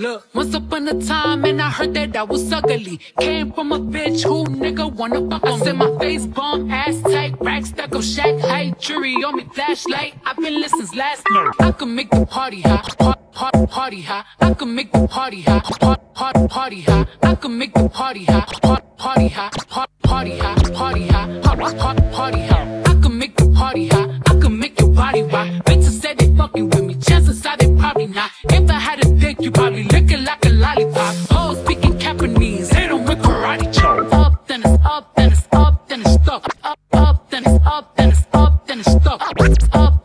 Look, once upon a time, and I heard that I was ugly. Came from a bitch who nigga wanna fuck on I said my face bomb, ass tight, rack stuck up, shack height, jury on me, flashlight. I've been listening since last night. I can make the party hot, hot, hot, party hot. I can make the party hot, hot, hot, party hot. I can make the party hot, hot, party hot, hot, party hot, party hot, hot, hot, party hot. I can make the party hot. I can make your body rock. Bitches said they fucking with me, chances are they probably not. I had a think, you probably looking like a lollipop. Oh, speaking Japanese, they don't with karate chop. Up, then it's up, then it's up, then it's stuck. Up, up, then it's up, then it's up, then it's stuck. Up, up.